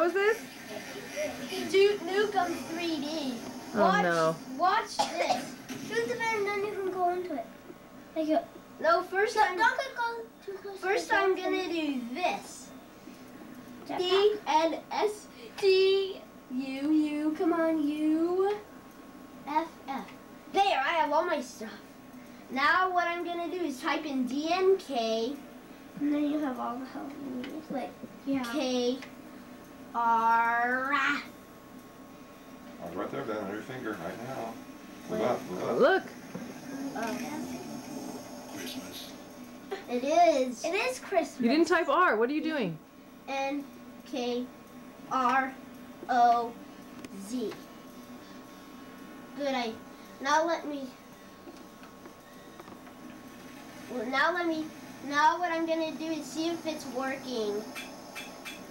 show is this? Duke Nukem 3D. Watch, oh no. Watch this. Shoot the bear and then you can go into it. Like it. No, first no, I'm. Don't go too close. First, I'm gonna do this. D N S T U U. Come on, U F F. There, I have all my stuff. Now what I'm gonna do is type in DNK. And then you have all the help you need. Like yeah. K R. Oh, right there, Ben, on your finger, right now. Look up, look up. Look. Christmas. It is It is Christmas. You didn't type R. What are you doing? N K R O Z. Good. I now let me. Well, now let me. Now what I'm gonna do is see if it's working.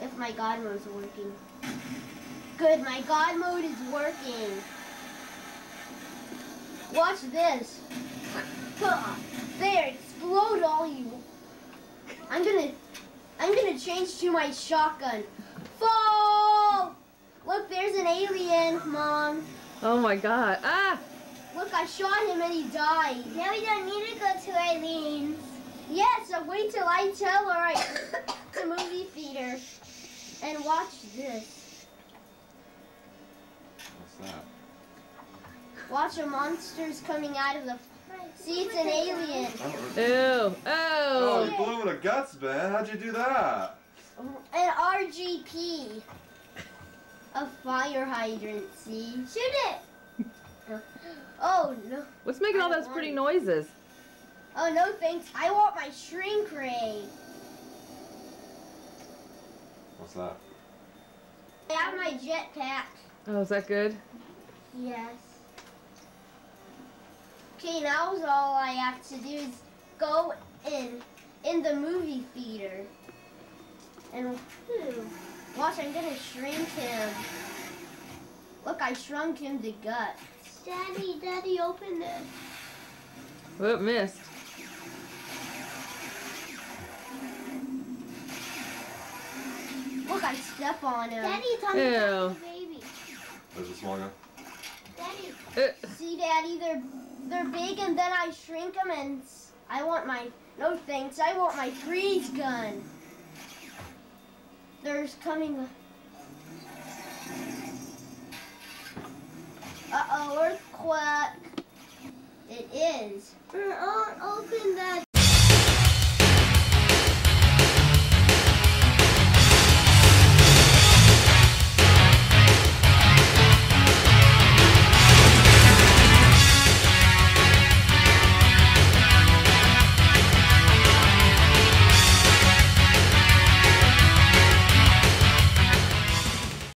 If my God mode's working. Good. My God mode is working. Watch this. There, explode all you. I'm gonna. I'm gonna change to my shotgun. Fall! Look, there's an alien, Mom. Oh my God. Ah. Look, I shot him and he died. Now we don't need to go to Eileen's. Yes, so wait till I tell her I the movie theater. And watch this. What's that? Watch a monsters coming out of the. See, it's an alien. Oh, ew. Oh, Oh. you blew in the guts, Ben. How'd you do that? An RGP. A fire hydrant, see? Shoot it. Oh, no. What's making all those pretty want noises? Oh, no thanks. I want my shrink ray. What's that? I have my jetpack. Oh, is that good? Yes. Okay, now all I have to do is go in in the movie theater. And whew, watch, I'm gonna shrink him. Look, I shrunk him to guts. Daddy, Daddy, open oh, it. Whoop, missed. Look, I on him. Daddy, it's on the Ew. top of the baby. There's a small guy. Daddy. Uh, See, Daddy, they're they're big, and then I shrink them, and s- I want my no thanks. I want my freeze gun. There's coming. Uh oh, earthquake! It is. Oh, open that